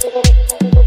Música